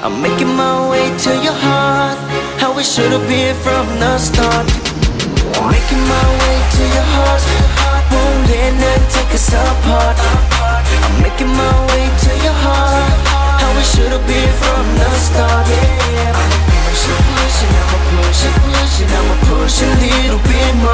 I'm making my way to your heart. How we should have been from the start. I'm making my way to your heart. Won't let none take us